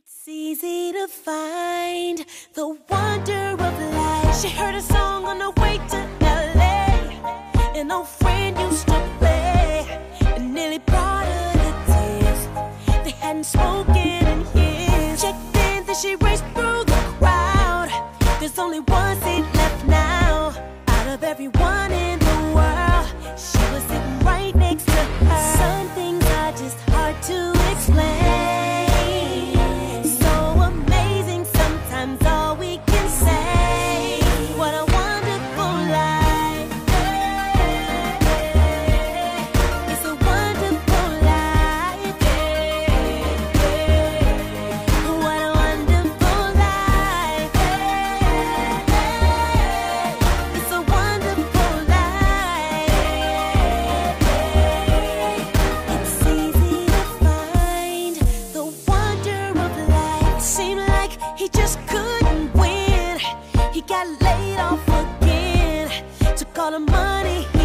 It's easy to find the wonder of life. She heard a song on the way to LA. An old friend used to play. It nearly brought her to tears. They hadn't spoken in years. Checked in, then she raced through the crowd. There's only one seat left now. Out of everyone in the I don't to call him money.